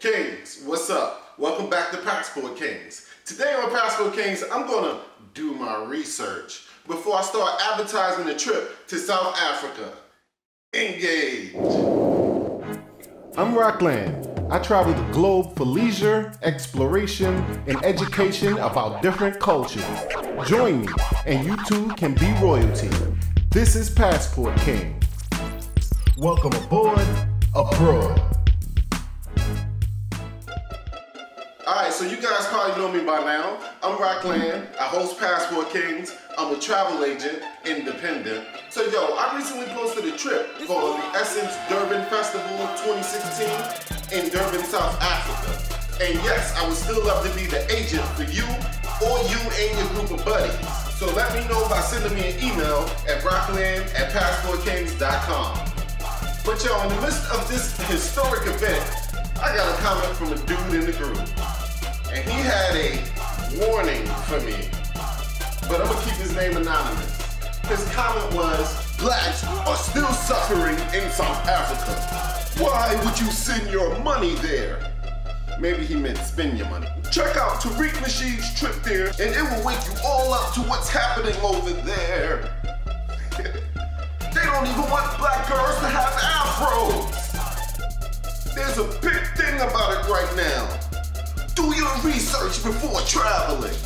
Kings, what's up? Welcome back to Passport Kings. Today on Passport Kings, I'm gonna do my research before I start advertising the trip to South Africa. Engage! I'm Roklan. I travel the globe for leisure, exploration, and education about different cultures. Join me, and you too can be royalty. This is Passport King. Welcome aboard, abroad. Alright, so you guys probably know me by now. I'm Roklan. I host Passport Kings. I'm a travel agent, independent. So yo, I recently posted a trip for the Essence Durban Festival 2016 in Durban, South Africa. And yes, I would still love to be the agent for you or you and your group of buddies. So let me know by sending me an email at roklan at passportkings.com. But yo, in the midst of this historic event, I got a comment from a dude in the group. And he had a warning for me. But I'm gonna keep his name anonymous. His comment was, blacks are still suffering in South Africa. Why would you send your money there? Maybe he meant spend your money. Check out Tariq Nasheed's trip there and it will wake you all up to what's happening over there. they don't even want black girls to have afros. There's a big thing about it right now. Research before traveling.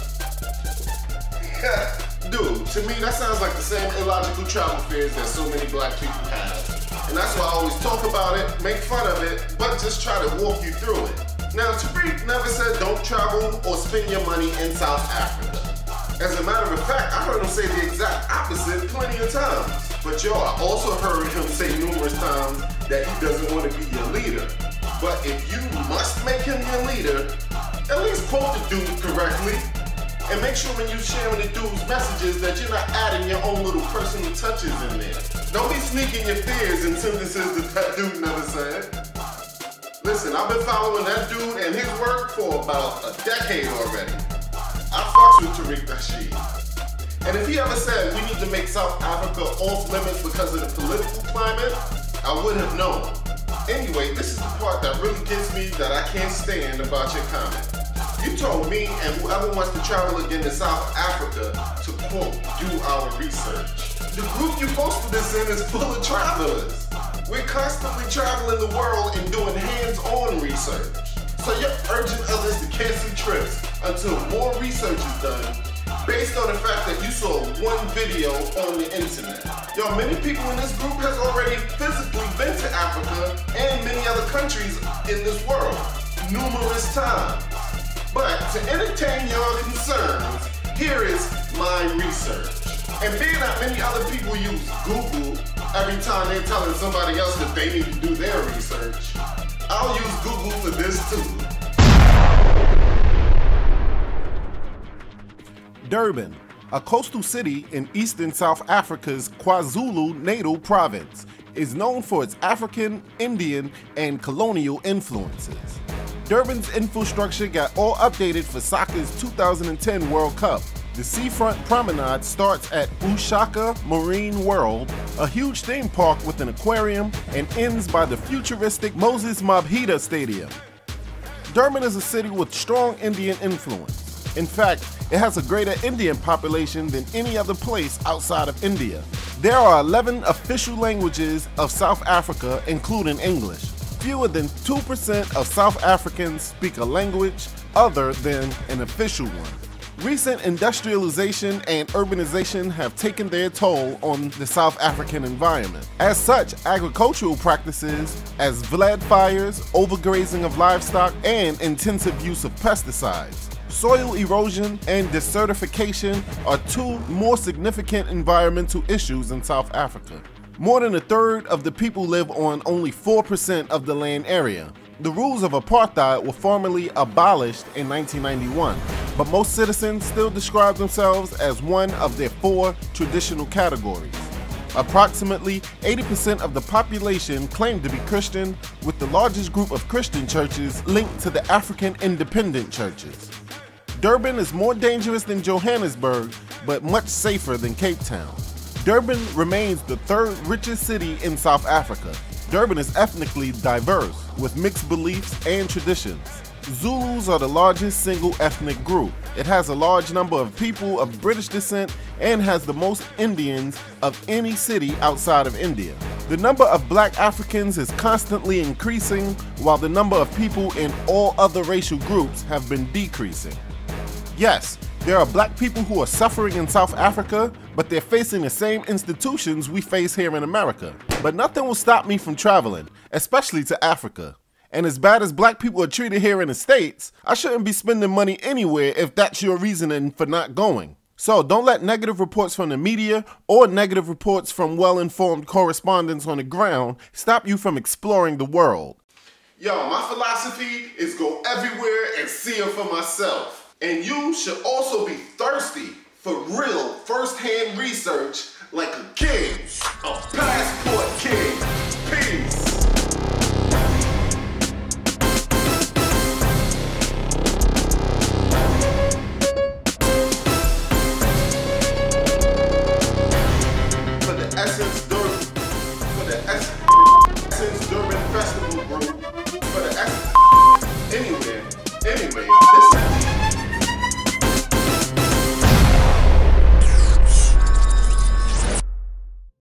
Dude, to me that sounds like the same illogical travel fears that so many black people have. And that's why I always talk about it, make fun of it, but just try to walk you through it. Now, Tariq never said don't travel or spend your money in South Africa. As a matter of fact, I heard him say the exact opposite plenty of times. But yo, I also heard him say numerous times that he doesn't want to be your leader. But if you must make him your leader, at least quote the dude correctly. And make sure when you're sharing the dude's messages that you're not adding your own little personal touches in there. Don't be sneaking your fears and sentences that that dude never said. Listen, I've been following that dude and his work for about a decade already. I fucks with Tariq Nasheed. And if he ever said we need to make South Africa off limits because of the political climate, I would have known. Anyway, this is the part that really gets me that I can't stand about your comment. You told me and whoever wants to travel again to South Africa to quote, do our research. The group you posted this in is full of travelers. We're constantly traveling the world and doing hands-on research. So you're urging others to cancel trips until more research is done based on the fact that you saw one video on the internet. Yo, many people in this group has already physically been to Africa and many other countries in this world numerous times. But to entertain your concerns, here is my research. And being that many other people use Google every time they're telling somebody else that they need to do their research, I'll use Google for this too. Durban, a coastal city in eastern South Africa's KwaZulu-Natal province, is known for its African, Indian, and colonial influences. Durban's infrastructure got all updated for soccer's 2010 World Cup. The seafront promenade starts at Ushaka Marine World, a huge theme park with an aquarium, and ends by the futuristic Moses Mabhida Stadium. Durban is a city with strong Indian influence. In fact, it has a greater Indian population than any other place outside of India. There are 11 official languages of South Africa, including English. Fewer than 2% of South Africans speak a language other than an official one. Recent industrialization and urbanization have taken their toll on the South African environment. As such, agricultural practices as veld fires, overgrazing of livestock, and intensive use of pesticides soil erosion and desertification are two more significant environmental issues in South Africa. More than a third of the people live on only 4% of the land area. The rules of apartheid were formally abolished in 1991, but most citizens still describe themselves as one of their four traditional categories. Approximately 80% of the population claim to be Christian, with the largest group of Christian churches linked to the African independent churches. Durban is more dangerous than Johannesburg, but much safer than Cape Town. Durban remains the third richest city in South Africa. Durban is ethnically diverse, with mixed beliefs and traditions. Zulus are the largest single ethnic group. It has a large number of people of British descent and has the most Indians of any city outside of India. The number of black Africans is constantly increasing, while the number of people in all other racial groups have been decreasing. Yes, there are black people who are suffering in South Africa, but they're facing the same institutions we face here in America. But nothing will stop me from traveling, especially to Africa. And as bad as black people are treated here in the States, I shouldn't be spending money anywhere if that's your reasoning for not going. So don't let negative reports from the media or negative reports from well informed correspondents on the ground stop you from exploring the world. Yo, my philosophy is go everywhere and see it for myself. And you should also be thirsty for real first hand research like a king. A passport